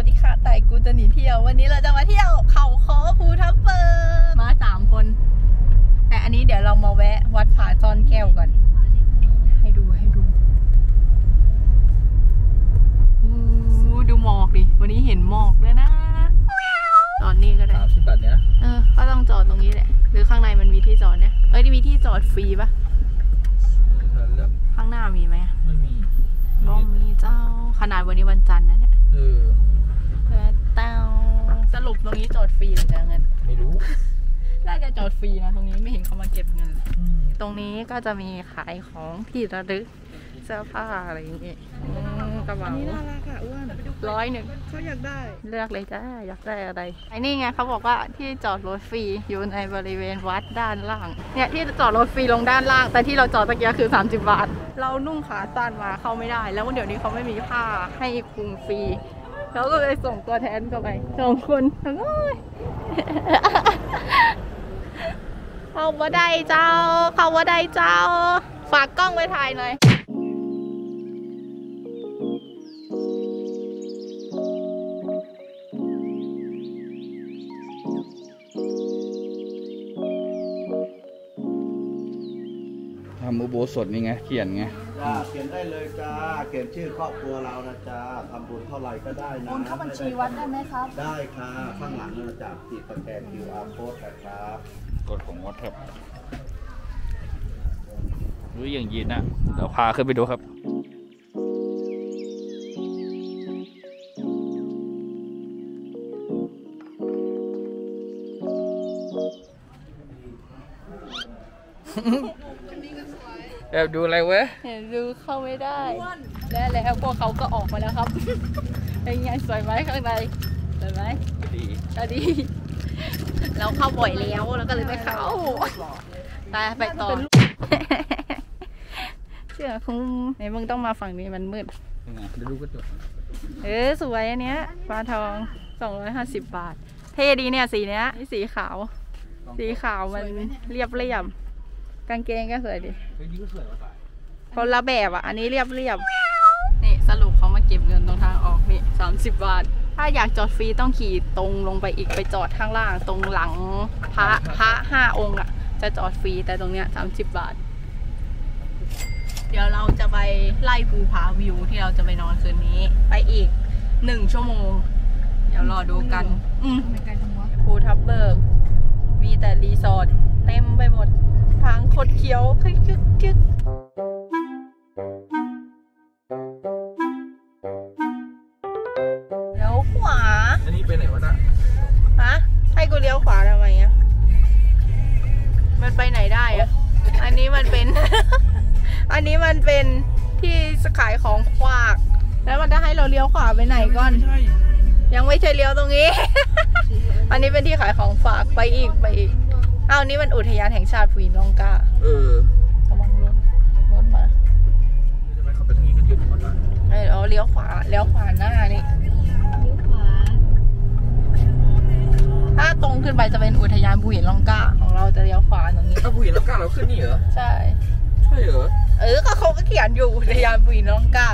วัสดีค่ะไต่กูจะหนีเที่ยว วันนี้เราจะมาเที่ยวเขาคอภูทับเบิกมาสามคน แต่อันนี้เดี๋ยวเรามาแวะ วัดผาจอนแก้วก่อน ให้ดูให้ดูอู้ดูหมอกดิ วันนี้เห็นหมอกด้วยนะตอนนี้ก็ได้สามสิบบาทเนี้ยเออ ก็ต้องจอดตรงนี้แหละ หรือข้างในมันมีที่จอดเนี่ย เอ้ยมีที่จอดฟรีปะเลือกข้างหน้ามีไหมไม่มีบ้องมีเจ้า ขนาดวันนี้วันจันทร์นะเนี่ยเออ เต้าสรุปตรงนี้จอดฟรีหรือจะเงิน ไม่รู้ น่าจะจอดฟรีนะ ตรงนี้ไม่เห็นเขามาเก็บเงินอืมตรงนี้ก็จะมีขายของที่ระลึกเสื้อผ้าอะไรอย่างเงี้ยอืมกระเป๋านี่น่ารักอะอ้วนร้อยหนึ่งเขาอยากได้ เลือกเลยจ้าอยากได้อะไรไอ้นี่ไงเขาบอกว่าที่จอดรถฟรีอยู่ในบริเวณวัดด้านล่าง เนี่ยที่จอดรถฟรีลงด้านล่าง แต่ที่เราจอดตะเกียคือ 30 บาท เรานุ่งขาสั้นมาเข้าไม่ได้ แล้วเดี๋ยวนี้เขาไม่มีผ้าให้คุมฟรี เขาก็เลยส่งตัวแทนเข้าไปสองคนทั้งโอ้ยเข้าว่าได้เจ้า เข้าว่าได้เจ้า ฝากกล้องไว้ถ่ายหน่อยทำอุโบสถนี่ไง เขียนไง จ้าเขียนได้เลยจ้า เขียนชื่อครอบครัวเรานะจ้าทำบุญเท่าไหร่ก็ได้นะโอนเข้าบัญชีวัดได้ไหมครับ ได้ค่ะข้างหลังเราจะติดตะแกรง QR code นะครับกฎของวัดครับรู้อย่างยีนนะเดี๋ยวพาขึ้นไปดูครับ บดูอะไรเว้ยเห็นดูเข้าไม่ได้ และแล้วพวกเขาก็ออกมาแล้วครับเป็นไงสวยไหมข้างในสวยไหมดีก็ดี เราเข้าบ่อยแล้วแล้วก็เลยไม่เข้าตายไปต่อเชื่อคงไหนมึงต้องมาฝั่งนี้มันมืดยังไงเดี๋ยวดูกระจกเออสวยอันเนี้ยปลาทอง 250 บาท เท่ดีเนี่ยสีเนี้ยนี่สีขาว สีขาวมันเรียบเรียบ กางเกงก็สวยดีเฮ้ยนี่ก็สวยว่ะคนละแบบอะ อันนี้เรียบเรียบนี่สรุปเขามาเก็บเงินตรงทางออกนี่สามสิบบาท ถ้าอยากจอดฟรีต้องขี่ตรงลงไปอีกไปจอดข้างล่าง ตรงหลังพระพระห้าองค์อะ จะจอดฟรีแต่ตรงเนี้ยสามสิบบาท เดี๋ยวเราจะไปไล่ภูผาวิวที่เราจะไปนอนคืนนี้ ไปอีกหนึ่งชั่วโมง เดี๋ยวรอดูกัน อืมไม่ไกลจังวะภูทับเบิก มีแต่รีสอร์ทเต็มไปหมด ทางคดเคี้ยวคึกคึกคึกเลี้ยวขวาอันนี้ไปไหนวะน่ะฮะให้กูเลี้ยวขวาทำไมอะมันไปไหนได้อะอันนี้มันเป็น อันนี้มันเป็นที่ขายของขวาก แล้วมันจะให้เราเลี้ยวขวาไปไหนก่อนใช่ยังไม่ใช่เลี้ยวตรงนี้ อันนี้เป็นที่ขายของฝากไปอีกไปอีก อ้าวนี่มันอุทยานแห่งชาติภูหินร่องกล้า เออระวังรถรถมาจะไปขับไปทางนี้ก็เยอะกว่าน่ะเอ้ยเอาเลี้ยวขวาเลี้ยวขวาหน้านี่ถ้าตรงขึ้นไปจะเป็นอุทยานภูหินร่องกล้า ของเราจะเลี้ยวขวาตรงนี้ถ้าผู้หญิงแล้วกล้าเราขึ้นนี่เหรอ ใช่ ใช่เหรอ เออก็เขาก็เขียนอยู่อุทยานภูหินร่องกล้า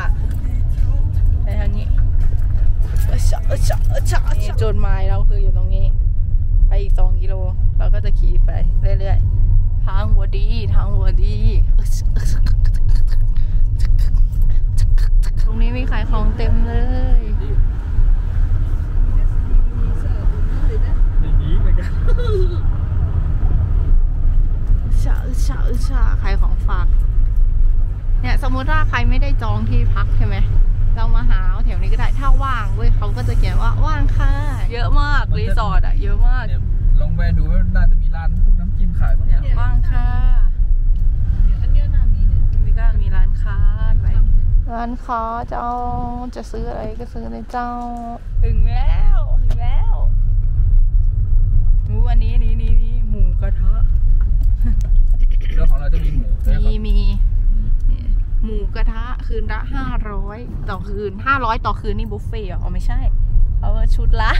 ในทางนี้เออชะเออชะเออชะนี่จุดหมายเราคืออยู่ตรงนี้ ไปอีกสองกิโล เราก็จะขี่ไปเรื่อยๆ ทางวัวดี ทางวัวดี ตรงนี้มีขายของเต็มเลยในนี้เหมือนกันชาชาชาขายของฝาก เนี่ยสมมติว่าใครไม่ได้จองที่พักใช่ไหมเรามาหาแถวนี้ก็ได้ถ้าว่างเว้ยเขาก็จะเขียนว่าว่างค่ะ เยอะมาก รีสอร์ทอะเยอะมากเลองแวะดูว่าน่าจะมีร้านพวกน้ำจิ้มขายบ้างเนี่ยนะว่างค่ะอันเนี้ยน่ามีเนี่ยมีก็มีร้านค้าไปร้านค้าเจ้าจะซื้ออะไรก็ซื้อเลยเจ้า ถึงแล้วถึงแล้วรู้วันนี้นี่นี่นี่หมูกระทะแล้วของเราจะมีหมูด้วยมีครับมีนี่หมูกระทะคืนละห้าร้อยต่อคืนห้าร้อยต่อคืนนี่บุฟเฟ่ต์เหรออ๋อไม่ใช่ เขาว่าชุดละ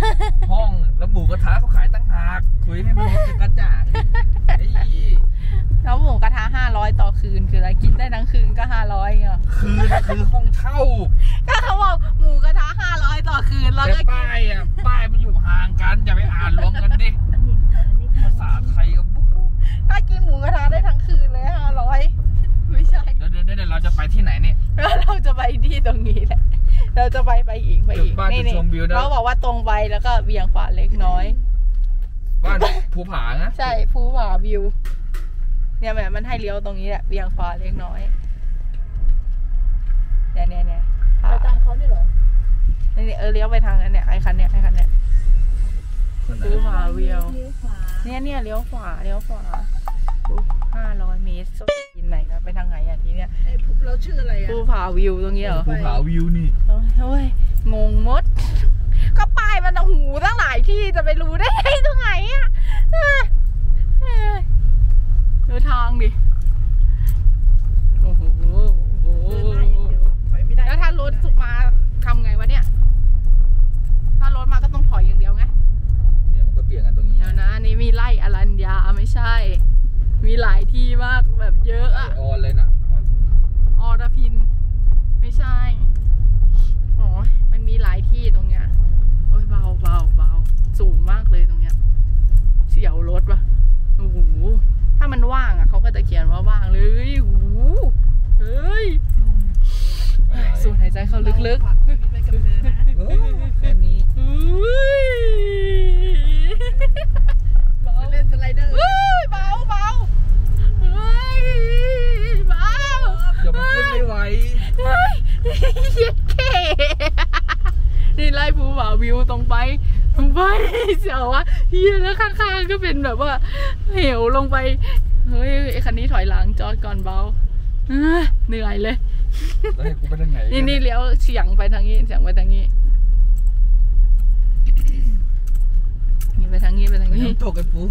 ห้องแล้วหมูกระทะเขาขายตั้งหากคุยให้มันเป็นกระจ่างไอ้แล้วหมูกระทะห้าร้อยต่อคืนคืออะไรกินได้ทั้งคืนก็ห้าร้อยเงี้ยคือคือห้องเช่า ก็เขาบอกหมูกระทะห้าร้อยต่อคืนแล้วแต่ก็กินป้ายอะป้ายมันอยู่ห่างกันอย่าไปอ่านรวมกันดิภาษาไทยก็บุ๊กถ้ากินหมูกระทะได้ทั้งคืนเลยห้าร้อยไม่ใช่เดี๋ยวเดี๋ยวเดี๋ยวเราจะไปที่ไหนเนี่ย แล้วเราจะไปที่ตรงนี้แหละ เราจะไปไปอีกไปอีกจุดบ้านจุดชมวิวนะเขาบอกว่าตรงไปแล้วก็เบี่ยงขวาเล็กน้อย บ้านภูผานะใช่ภูผาวิว เนี่ยแบบมันให้เลี้ยวตรงนี้แหละเบี่ยงขวาเล็กน้อยเนี่ยเนี่ยเนี่ยผาไปตามเขาเนี่ยเหรอนี่เออเลี้ยวไปทางนั้นเนี่ยไอ้คันเนี่ยไอ้คันเนี่ยภูผาวิวเลี้ยวขวาเนี่ยเนี่ยเลี้ยวขวาเลี้ยวขวา ห้าร้อยเมตรส้นกินไหนนะไปทางไหนอะทีเนี้ยไอ้ภูเราชื่ออะไรอะภูผาวิวตรงนี้เหรอภูผาวิวนี่โอ้ยงงมด ก็ป้ายมันเอาหูตั้งหลายที่จะไปรู้ได้ไงตรงไหนอะเอ้ยเอ้ยดูทางดิโอ้โหโอ้โหเดินไล่อย่างเดียวถอยไม่ได้แล้วถ้ารถมาทำไงวะเนี่ย ถ้ารถมาก็ต้องถอยอย่างเดียวไงเนี่ยมันก็เปลี่ยนกันตรงนี้เดี๋ยวนะอันนี้มีไล่อรัญญาไม่ใช่ มีหลายที่มากแบบเยอะอะออนเลยนะออนอรพิน ไม่ใช่อ๋อมันมีหลายที่ตรงเนี้ยโอ้ยเบาเบาเบาสูงมากเลยตรงเนี้ย เสียวรถปะโอ้โหถ้ามันว่างอะเขาก็จะเขียนว่าว่างเลยโอ้โหเฮ้ยสูดหายใจเข้าลึกฝากชีวิตไว้กับเธอนะเออแค่นี้ ๆเฮ้ยเบา จะเล่นสไลเดอร์ เฮ้ยเบาเบาเฮ้ยเบา เดี๋ยวมันขึ้นไม่ไหว เฮ้ยเย็ดเท่นี่ไล่ภูบ่าวิวตรงไปตรง ไปเสียววะเฮียแล้วข้างๆก็เป็นแบบว่า เหวลงไป เฮ้ยไอ้คันนี้ถอยหลังจอดก่อนเบาเอ้ยเหนื่อยเลยแล้วให้กูไปทางไหนนี่นี่เลี้ยวเฉียงไปทางนี้เฉียงไปทางนี้นี่ไปทางนี้ไปทางไปนี้น้ำตกกันปู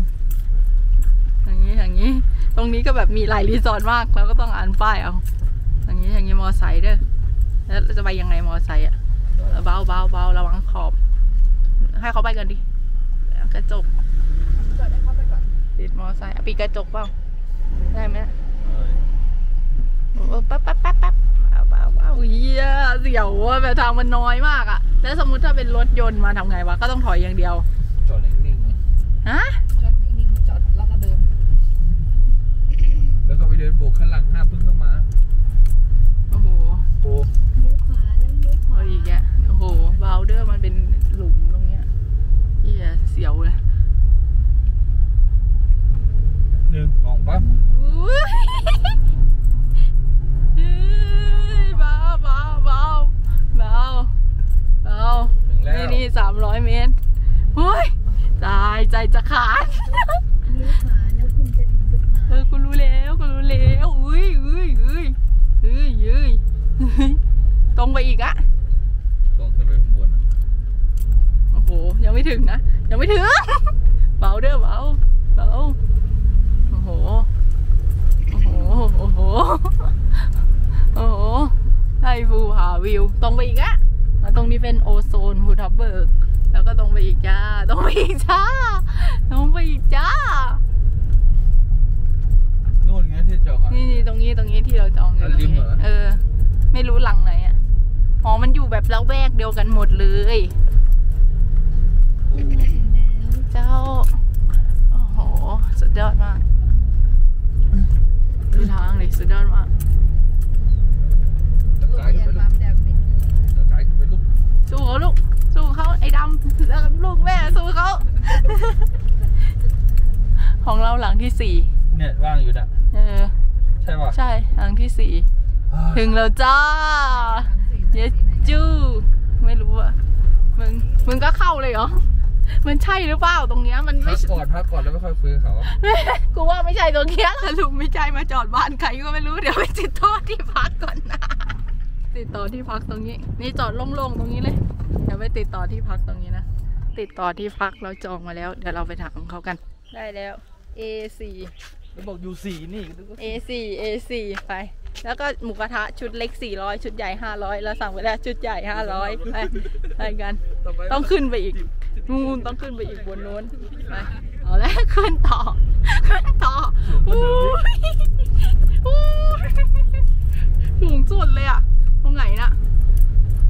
ทางนี้ทางนี้ ตรงนี้ก็แบบมีหลายรีสอร์ทมากแล้วก็ต้องอ่านป้ายเอาทางนี้ทางนี้มอไซค์เด้อแล้วจะไปยังไงมอไซค์อะเบาเบาเบาระวังขอบ ให้เขาไปกันดิแล้วกระจกจอดให้เขาไปก่อนปิดมอไซค์อะปิดกระจกเปล่าได้ไหมโอ้ปั๊บปั๊บปั๊บปั๊บเบาเบาเบาเฮียเสียวอะแบบทางมันน้อยมากอะแล้วสมมุติถ้าเป็นรถยนต์มาทำไงวะก็ต้องถอยอย่างเดียวจอดนิ่งๆไงฮะ จอดนิ่งๆจอดแล้วก็เดิน แล้วก็ไปเดินโบกข้างหลังห้ามพึ่งเข้ามา โอ้โห โบ เลี้ยวขวาแล้วเลี้ยวขวา เอาอีกแกโอ้โหเบาเดอร์มันเป็นหลุมตรงเนี้ยเฮียเสียวเลย หนึ่งสองปั๊บ อุ้ยเฮ้ยเบาเบาเบาเบาเบา ถึงแล้ว นี่นี่สามร้อยเมตรเฮ้ยตายใจจะขาด เลี้ยวขวาแล้วคุณจะถึงจุดหมาย เออกูรู้แล้วกูรู้แล้วอุ้ยอุ้ยอุ้ยอุ้ยอุ้ยอุ้ยตรงไป อีกอะต้องขึ้นไปข้างบนอะโอ้โห ยังไม่ถึงนะ ยังไม่ถึง เบาเด้อเบาเบาโอ้โห โอ้โห โอ้โห โอ้โหไล่ภูผาวิว ตรงไปอีกอะแล้วตรงนี้เป็นโอโซนภูทับเบิก แล้วก็ตรงไปอีกจ้า ตรงไปอีกจ้า ตรงไปอีกจ้า นู่นไงที่จอดอะนี่นี่ตรงนี้ตรงนี้ที่เราจองอยู่อันริมเหรอ เออ ไม่รู้หลังไหนอะ อ๋อ มันอยู่แบบละแวกเดียวกันหมดเลยถึงแล้วเจ้า โอ้โห สุดยอดมากดูทางเลยสุดยอดมาก ตะกายขึ้นไปลูกแดงนี่ตะกายขึ้นไปลูกสู้เขาลูก สู้เขาไอ้ดำแล้วลูกแม่สู้เขา ของเราหลังที่สี่ เนี่ยว่างอยู่น่ะ เออ ใช่ป่ะ ใช่ หลังที่สี่ ถึงแล้วจ้า เยจูไม่รู้อะมึงมึงก็เข้าเลยเหรอ มันใช่หรือเปล่าตรงเนี้ยมันพัไม่กใช่ก่อนพักก่อนแล้วไม่ค่อยคุยกับเขากูว่าไม่ใช่ตรงเนี้ยสรุปไม่ใช่มาจอดบ้านใครก็ไม่รู้เดี๋ยวไปติดต่อที่พักก่อนนะ ติดต่อที่พักตรงนี้ นี่จอดโล่งๆตรงนี้เลยเดี๋ยวไปติดต่อที่พักตรงนี้นะติดต่อที่พักเราจองมาแล้ว เดี๋ยวเราไปถามเขากัน ได้แล้ว A4 แล้วบอกอยู่สี่นี่ A4 A4 ไป แล้วก็หมูกระทะชุดเล็ก 400 ชุดใหญ่ 500 แล้วสั่งไปแล้วชุดใหญ่ 500ไปไปกันต่อไปต้องขึ้นไปอีกนู่นต้องขึ้นไปอีกบนนู้นไปเอาแล้วขึ้นต่อ ขึ้นต่ออู้ยอู้ยสูงสุดเลยอะตรงไหนน่ะ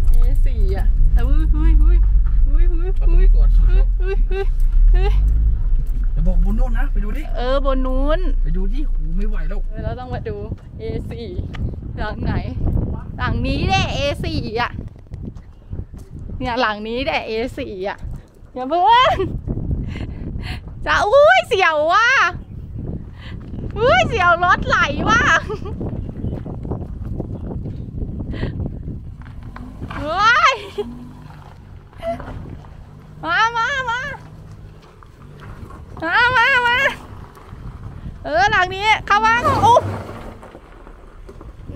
เอสี่อะแต่อุ้ยอุ้ยอุ้ยอุ้ยอุ้ยเอาตรงอุ้ยนี้ก่อนสุดแล้วอุ้ยอุ้ยอุ้ยเดี๋ยว บอกบุญโน่นนะ ไปดูดิ เออบนนู้น ไปดูดิโหไม่ไหวแล้ว เราต้องมาดู A4 หลังไหน หลังนี้แหละ A4 อะ เนี่ยหลังนี้แหละ A4 อะอย่าเพิ่งจะอุ้ยเสียวว่ะอุ้ยเสียวรถไหลว่ะเฮ้ยมามามามามามา เออหลังนี้เข้ามาอุ๊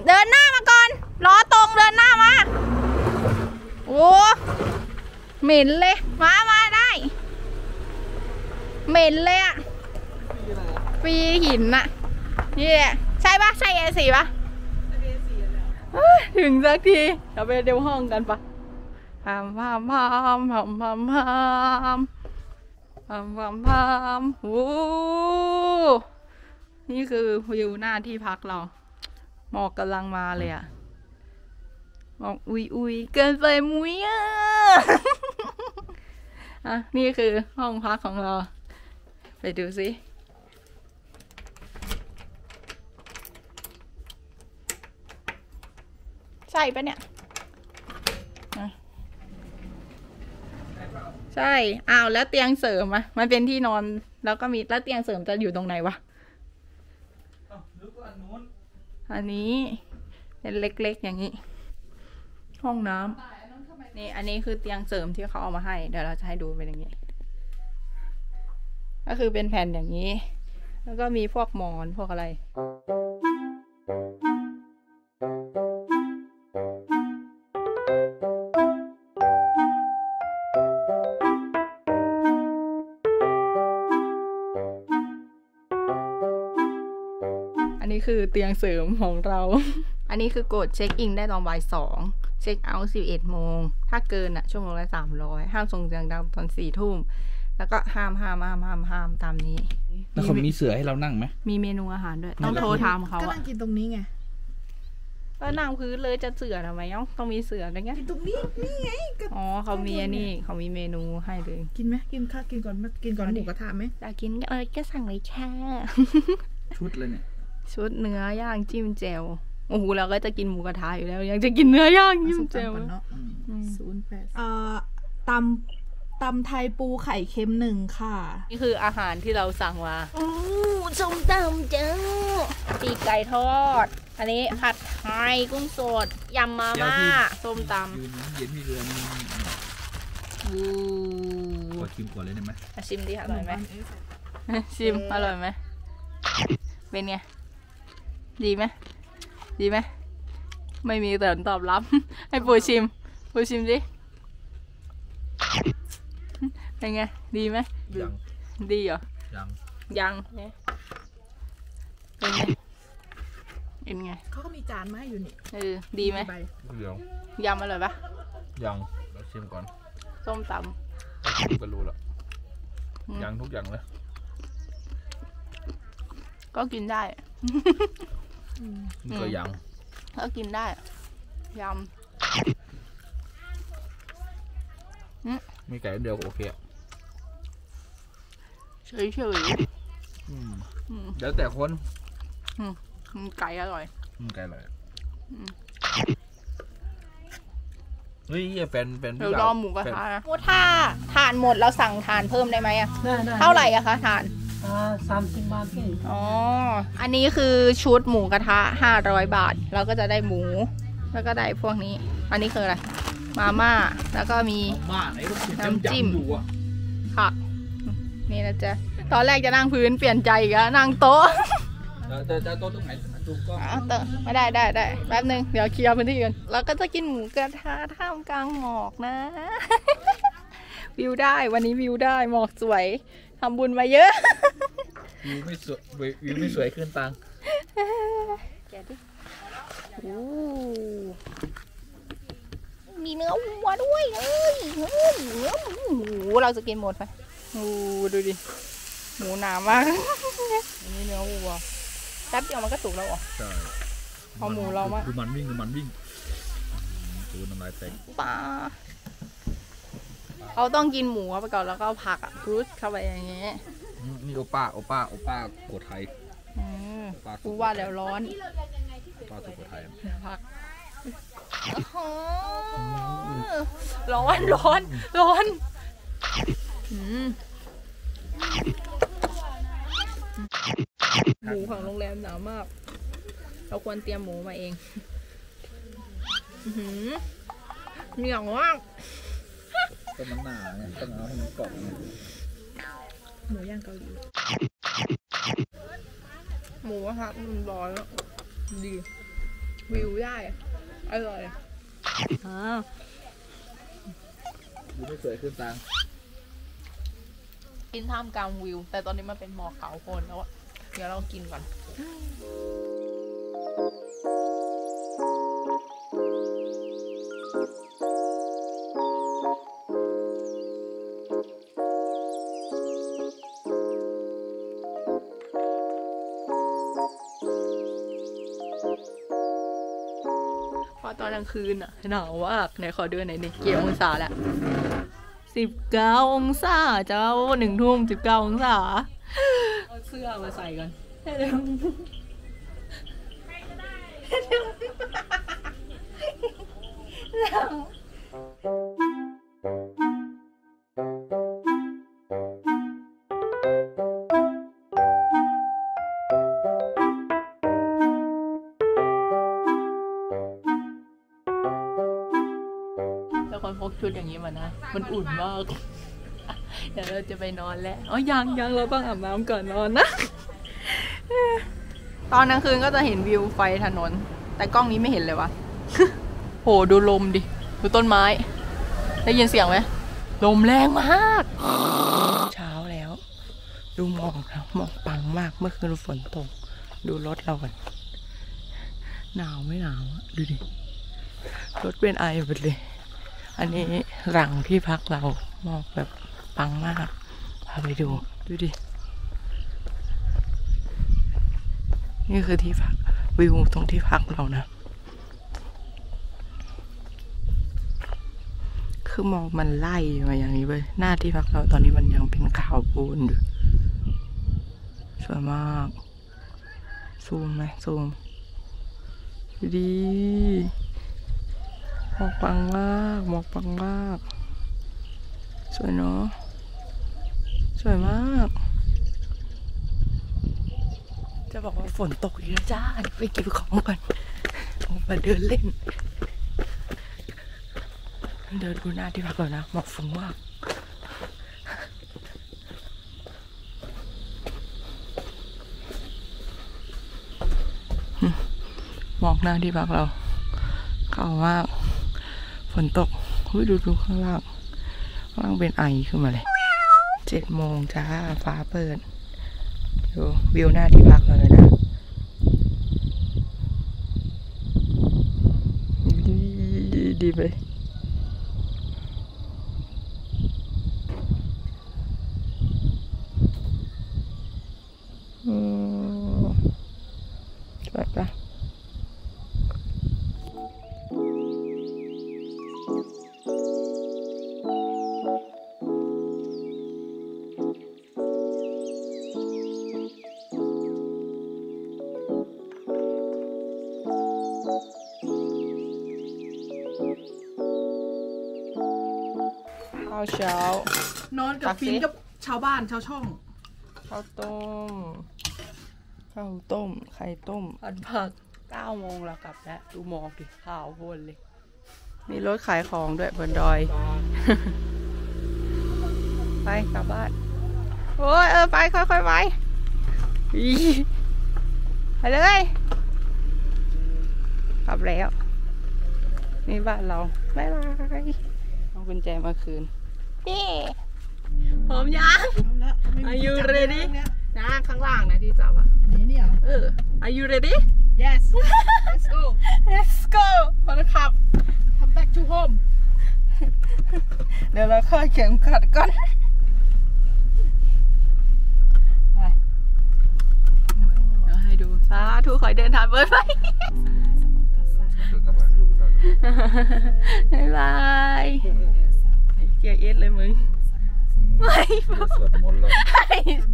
เดินหน้ามาก่อนล้อตรงเดินหน้ามาโอ้เหม็นเลยมามาได้เหม็นเลยอะปีหินอะนี่แหละใช่ปะใช่เอสีปะถึงสักทีเราไปเดี๋ยวห้องกันปะพามพามพามพามพามพามพามพามพามโอ้ นี่คือวิวหน้าที่พักเรา หมอกกำลังมาเลยอะหมอกอุยอุยเกินไปมุ้ยอะอะนี่คือห้องพักของเรา ไปดูสิใช่ปะเนี่ยอะใช่อ้าวแล้วเตียงเสริมอะมันเป็นที่นอนแล้วก็มีแล้วเตียงเสริมจะอยู่ตรงไหนวะ หรือว่านู้น อันนี้เป็นเล็กๆอย่างนี้ ห้องน้ำนี่อันนี้คือเตียงเสริมที่เขาเอามาให้ เดี๋ยวเราจะให้ดูเป็นอย่างนี้ ก็คือเป็นแผ่นอย่างนี้ แล้วก็มีพวกหมอนพวกอะไร คือเตียงเสริมของเรา อันนี้คือกดเช็คอินได้ตอนบ่ายสองเช็คเอาท์สิบเอ็ดโมง ถ้าเกินอะชั่วโมงละสามร้อยห้ามส่งเสียงดังตอนสี่ทุ่ม แล้วก็ห้ามห้ามห้ามห้ามห้ามตามนี้ แล้วเขามีเสือให้เรานั่งไหม มีเมนูอาหารด้วย ต้องโทรถามเขาก็อะนั่งกินตรงนี้ไงก็นั่งพื้นเลยจะเสือทำไมเอ้าต้องมีเสืออะไรเงี้ย กินตรงนี้นี่ไงก็อ๋อเขามีอันนี้เขามีเมนูให้เลย กินไหมกินข้าวกินก่อนมากินก่อนเอาหดิมูกระทะไหมอยากกินก็เออก็สั่งเลยแค่ชุดเลยเนี่ย ชุดเนื้อย่างจิ้มแจ่วโอ้โหเราก็จะกินหมูกระทะอยู่แล้ว ยังจะกินเนื้อย่างเอาจิ้มส้มแจ่วตำก่อนเนาะอืมศูนย์แปดเอ่อตำตำไทยปูไข่เค็มหนึ่งค่ะ นี่คืออาหารที่เราสั่งมาโอ้ส้มตำเจ้าปีกไก่ทอด อันนี้ผัดไทยกุ้งสดยำมาม่าส้มตยืนเย็นมีเรือมีำอู้ขอชิมก่อนเลยได้ไหมมาชิมดิอร่อยไหมชิมอร่อยไหมเป็นไง ดีไหมดีไหมไม่มีแต่ตอบรับ ให้ปูชิม ปูชิมดิเป็นไง ดีไหมยังดีเหรอ ยัง ยังเป็นไงเป็นไงเขาก็มีจานมาให้อยู่นี่เออดีไหมใบเดี๋ยวยำอร่อยปะยังเราชิมก่อนส้มตชิมก็รู้แล้วอืมยังทุกอย่างเลยำก็กินได้ นี่ก็ยังก็กินได้ยมีไก่เดียวก็โอเคอะำเฉยเฉยอืมๆอืมแล้วแต่คนอืมไก่อร่อยอืมไก่อร่อยอืมเฮ้ยเหี้ยเป็นเป็นเดี๋ยวพี่รบ่าอวหมูกระเป็นทะนะถ้าทานหมดเราสั่งทานเพิ่มได้ไหมอะได้ได้เท่าไหร่อะคะทานอ่า สามสิบบาทเองอ๋อ อันนี้คือชุดหมูกระทะห้าร้อยบาท เราก็จะได้หมู แล้วก็ได้พวกนี้ อันนี้คืออะไร มาม่า แล้วก็มีบ้าไหนก็กินน้ำจิ้มยำๆอยู่อะผักนี่นะจ๊ะ ตอนแรกจะนั่งพื้นเปลี่ยนใจอีก็นั่งโต๊ะจะจะจะโต๊ะตรงไหนดูก็อะเตอะไม่ได้ได้ได้แป๊บหนึ่งเดี๋ยวเคลียร์พื้นที่กันเราก็จะกินหมูกระทะท่ามกลางหมอกนะ วิวได้ วันนี้วิวได้ หมอกสวย ทำบุญมาเยอะวิวไม่สวยวิวไม่สวยขึ้นตังแกะดิโอ้มีเนื้อวัวด้วยเฮ้ยเฮ้ยเนื้อหมูเราจะกินหมดไหมโอ้ดูดิหมูหนามากอันนี้เนื้อวัวแป๊บเดียวมันก็สุกแล้วเหรอใช่เอาหมูเรามาดูมันวิ่งดูมันวิ่งดูน้ำลายแตกปลา เขาต้องกินหมูเข้าไปก่อนแล้วก็เอาผักอะรุดเข้าไปอย่างเงี้ยอืมนี่โอป้าโอป้าโอป้าโกไทยอืมโอป้ากูว่าแล้วร้อนโอป้าสุโขทัยผักอื้อหือร้อนร้อนร้อนอืมหมูของโรงแรมหนาวมาก เราควรเตรียมหมูมาเอง อื้อหือเหนียวมาก ต้นมันหนาไงต้องเอาให้มันกรอบไงหมูย่างเกาหลีหมูครับมันร้อนแล้วดีวิวได้อร่อยอ่าดูไม่สวยขึ้นตังกินท่ามกลางวิว แต่ตอนนี้มันเป็นหมอกขาวโพลนแล้วอะเดี๋ยวเรากินก่อนางคืนอะหนาวมากไหนขอดูหน่อยนี่กี่องศาแล้วสิบเก้าองศาเจ้าหนึ่งทุ่มสิบเก้าองศาเอาเสื้อมาใส่กันแล้ว อย่างนี้มานะ มันอุ่นมาก เดี๋ยวเราจะไปนอนแล้วอ๋อยังยังเราต้องอาบน้ำก่อนนอนนะ ตอนกลางคืนก็จะเห็นวิวไฟถนน แต่กล้องนี้ไม่เห็นเลยวะโหดูลมดิ ดูต้นไม้ ได้ยินเสียงไหม ลมแรงมาก เช้าแล้ว ดูหมอกนะหมอกปังมาก เมื่อคืนฝนตก ดูรถเรากันหนาวไม่หนาวอะดูดิรถเป็นไอหมดเลย อันนี้หลังที่พักเรามอกแบบปังมากพาไปดู ดูดิ นี่คือที่พักวิวตรงที่พักเรานะ คือมอกมันไล่มาอย่างนี้เว้ยหน้าที่พักเราตอนนี้มันยังเป็นขาวปูนอยู่สวยมาก ซูมไหมซูม ดูดี หมอกปังมากหมอกปังมาก สวยเนาะสวยมาก จะบอกว่าฝนตกอีกแล้วจ้าไปเก็บของก่อนออกมาเดินเล่น เดินดูหน้าที่พักก่อนนะหมอกฟุ้งมากหมอกหน้าที่พักเราเข้ามาก นตกเฮ้ยดูดูข้างล่าง ข้างล่างเป็นไอขึ้นมาเลย เจ็ดโมงจ้า ฟ้าเปิด ดูวิวหน้าที่พักเราเลยนะดีไป เช้า นอนกับตักสิ ฟินกับชาวบ้านชาวช่องข้าวต้ม ข้าวต้ม ไข่ต้ม ผัดผักเก้าโมงแล้วกลับแล้วดูหมอกดิขาวโพลนเลย มีรถขายของด้วยบนดอย ไปกลับบ้าน โอ้ยเออไปค่อยๆไปอีไปเลยกลับแล้ว นี่บ้านเราบ๊ายบายเอากุญแจมาคืน นี่พร้อมยัง Are you ready นะข้างล่างนะที่จับอะนี่เนี่ยเออ Are you ready yes let's go let's go คนขับ come back to home เดี๋ยวเราค่อยเข็มขัดก่อนไปเดี๋ยวให้ดูสาธุขอให้เดินทางเบิร์ดไปเดินกลับไปบ๊ายบาย เกียร์เอสเลยมึงไม่สวดมนต์แล้ว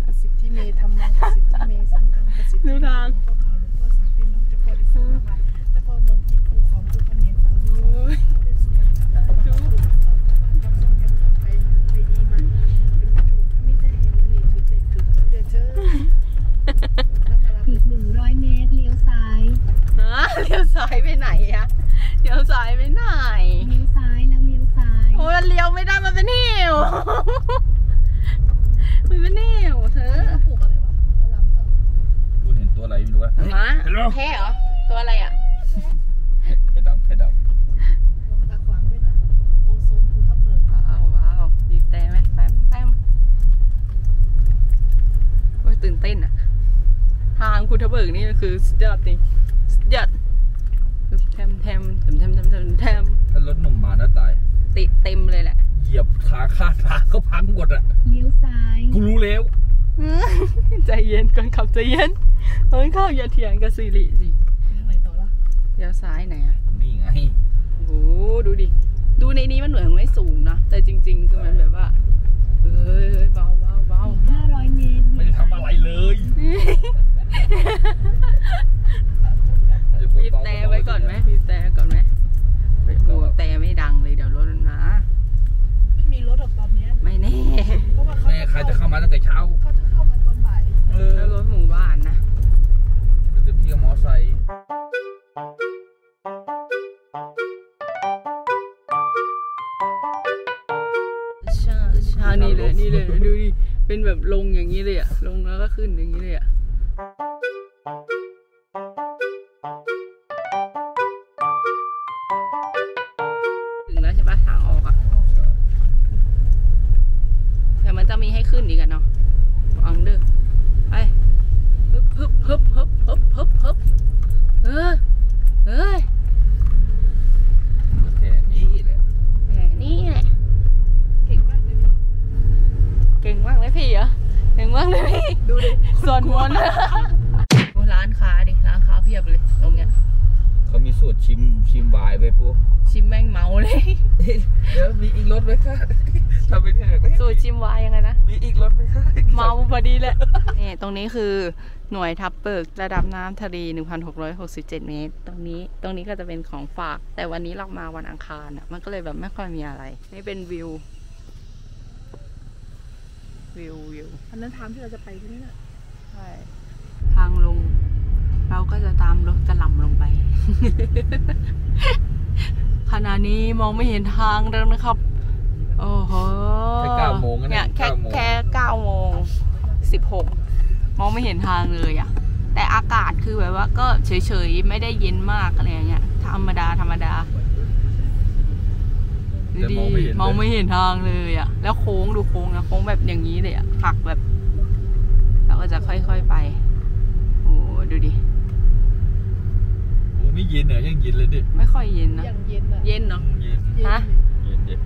ประสิทธิเมธรรมังประสิทธิเมสังฆังประสิทธิดูทางพ่อขาวหลวงพ่อสามพี่น้องเจ้าพ่อดิสระบาเจ้าพ่อเมืองจีนภูของภูเขมรฝั่งนู้นเป็นสุวรรณภูมิเข้าบ้านเข้าซอยกันต่อไปไปดีมันเป็นวัตถุถ้าไม่ใช่เห็นมันนี่ถือเด็กถือไว้เด้อเจ้อแล้วมารับอีก100เมตรเลี้ยวซ้ายฮะเลี้ยวซ้ายไปไหนอะเลี้ยวซ้ายไปไหน มันเลี้ยวไม่ได้มันเป็นหิว มันเป็นหิวเธอ แล้วปลูกอะไรวะแล้วลำเหรอ กูเห็นตัวอะไรไม่รู้วะ หมา ฮัลโหล แพ้เหรอ ตัวอะไรอะ ไอ้ดำไอ้ด ลงตาขวางด้วยนะ โอโซนภูทับเบิก ว้าวว้าวดีแต่ไหมแป๊มแป๊มโอ้ยตื่นเต้นอะทางคุณทะเบิกนี่คือสุดยอดจริงสุดยอดแทมแทมแทมแทมแทมแทมแทมำถ้ารถหนุ่มมาน่าตาย ติดเต็มเลยแหละ เหยียบขาข้างทางก็พังหมดอะ เลี้ยวซ้าย กูรู้แล้ว ใจเย็นก่อนขับ ใจเย็นเฮ้ยเข้าอย่าเถียงกับสิริสิเรื่องอะไรต่อละเดี๋ยวซ้ายไหนอะนี่ไง โอ้โหดูดิ ดูในนี้มันเหมือนไม่สูงนะ แต่จริง ๆ คือมันแบบว่าเฮ้ยเฮ้ยเบาเบาเบาอีก500เมตรไม่ได้ทำอะไรเลยบีบแต่ไว้ก่อนไหมบีบแต่ก่อนไหมโอ้โหแต่ไม่ดังเลยเดี๋ยวรถมันมาไม่มีรถหรอกตอนเนี้ยไม่แน่ เพราะว่าเขาแม่ใครจะเข้ามาตั้งแต่เช้า เขาจะ เข้ากันตอนบ่ายเออแล้วรถหมู่บ้านนะเดี๋ยวพี่กับมอไซค์ชาชานี่เลยนี่เลยดูดิเป็นแบบลงอย่างนี้เลยอะลงแล้วก็ขึ้นอย่างนี้เลยอะถึงแล้วใช่ปะทางออกอะแต่มันจะมีให้ขึ้นอีกอะเนาะฟังเด้อไปฮึบฮึบฮึบฮึบฮึบฮึบฮึบเออเอ้ย แค่นี้แหละ แหมนี่แหละ เก่งมากเลยพี่ เก่งมากเลยพี่เหรอเก่งมากเลยพี่ ดูดิ ส่วนมนต์โอ้ร้านค้าดิ ร้านค้าเพียบเลย ตรงเนี้ย เขามีสูตรชิมชิมวายไปปุ๊ ชิมแม่งเมาเลย เดี๋ยวมีอีกรถไหมคะทำไปเถอะ สูตรชิมวายยังไงนะ มีอีกรถไหมคะ เมาพอ ดีแหละนี่ตรงนี้คือหน่วยทับเบิกระดับน้ำทะเล 1,667 เมตร ตรงนี้ตรงนี้ก็จะเป็นของฝาก แต่วันนี้เรามาวันอังคารอะมันก็เลยแบบไม่ค่อยมีอะไร นี่เป็นวิว วิววิวอันนั้นทางที่เราจะไปที่นี่น่ะใช่ทางลง เราก็จะตามรถกระหล่ำลงไปขณะนี้มองไม่เห็นทางแล้วนะครับ โอ้โหแค่เก้าโมงนะเนี่เนี่ยยแค่เก้าโมงแค่เก้าโมง สิบหกมองไม่เห็นทางเลยอะแต่อากาศคือแบบว่าก็เฉยๆ ไม่ได้เย็นมากอะไรอย่างเงี้ย ธรรมดาธรรมดาแต่มองไม่เห็นมองไม่เห็นทางเลยอะแล้วโค้งดูโค้งนะโค้งแบบอย่างนี้เลยอะหักแบบเราก็จะค่อยๆไป โอ้ดูดิโอ้ไม่เย็นเหรอยังเย็นเลยดิ ไม่ค่อยเย็นนะอย่างเย็นอะเย็นเนาะเย็นเย็นฮะเย็นเย็น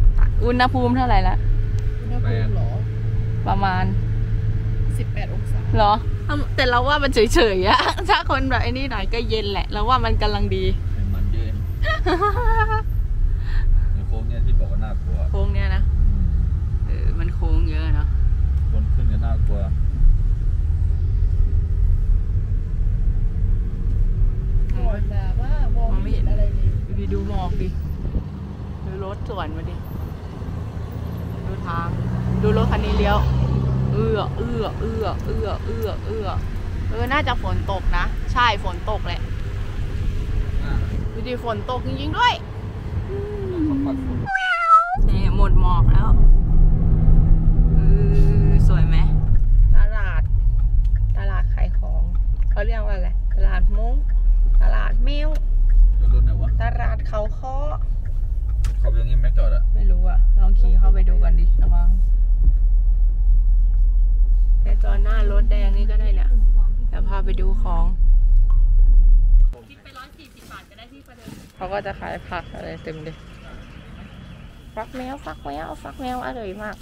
อุณหภูมิเท่าไหร่ละอุณหภูมิเหรอประมาณ 18 องศาเหรออะแต่เราว่ามันเฉยๆอะถ้าคนแบบไอ้นี่หน่อยก็เย็นแหละ เราว่ามันกำลังดีให้มันเยอะในโค้งเนี่ยที่บอกว่าน่ากลัว โค้งเนี้ยนะอืมเออ มันโค้งเยอะเนาะ คนขึ้นก็น่ากลัวก่อนแบบว่ามองไม่เห็นอะไรเลยดูดิดูหมอกดิดูรถสวนมาดิ ดูทาง ดูรถคันนี้เลี้ยว เอื้อเอื้อเอื้อเอื้อเอื้อเอื้อเออน่าจะฝนตกนะ ใช่ฝนตกแหละอะดูดิฝนตกจริงๆด้วยเขาปัดฝุ่นนี่หมดหมอกแล้วเออสวยไหมตลาด ตลาดขายของเขาเรียกว่าอะไรตลาดมุ้งตลาดมิ้วแล้วรถไหนวะตลาดเขาค้อขับอย่างนี้ไม่จอดอะไม่รู้อะลองขี่เข้าไปดูกันดิระวัง แค่จอดหน้ารถแดงนี่ก็ได้เนี่ยเดี๋ยวพาไปดูของคิดไปร้อยสี่สิบบาทก็ได้ที่ประเดิมเขาก็จะขายผักอะไรเต็มเลยฟักแมวฟักแมวฟักแมวอร่อยมาก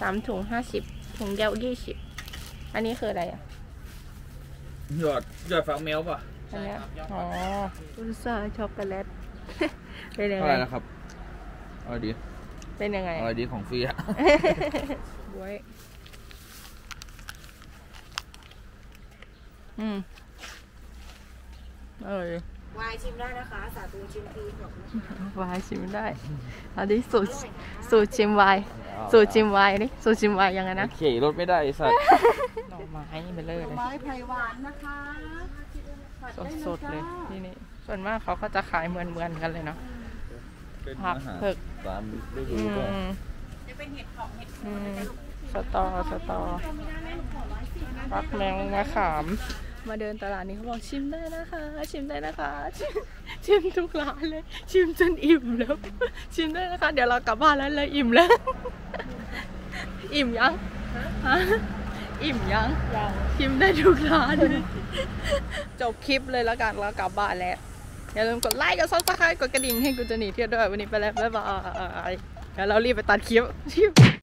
สามถุงห้าสิบถุงเดียวยี่สิบอันนี้คืออะไรอะหยอดหยอดฝักแมวป่ะอันเนี้ยอ๋ออุซ่าช็อกโกแลตเป็นยังเท่าไงไหร่นะครับเอาดีเป็นยังไงเอาดีของฟรีอะบวย อืมเออวายชิมได้นะคะ สาตูชิมฟรีของวายชิมได้อันนี้สูตรสูตรชิมวายสูตรชิมวายนี่สูตรชิมวายยังไงนะขี่รถไม่ได้ไอ้สัตว์ดอกไม้ไปเลยเลยไม้ไผ่หวานนะคะสดสดๆเลยที่นี่ส่วนมากเขาก็จะขายเหมือนเหมือนๆกันเลยเนาะเป็นผักอาหารเผือกตามฤอืดูมก็อืมสตอสตอ ฟักแมงมะขาม มาเดินตลาดนี้เขาบอกชิมได้นะคะ ชิมได้นะคะชิมชิมทุกร้านเลย ชิมจนอิ่มแล้ว ชิมได้นะคะ เดี๋ยวเรากลับบ้านแล้วเลยอิ่มแล้ว อิ่มยังฮะอิ่มยังชิมได้ทุกร้านเลยจบคลิปเลยแล้วกันเรากลับบ้านแล้วอย่าลืมกดไลค์กด subscribe กดกระดิ่งให้กูจะหนีเที่ยวด้วยวันนี้ไปแล้วบ๊ายบายเดี๋ยวเรารีบไปตัดคลิป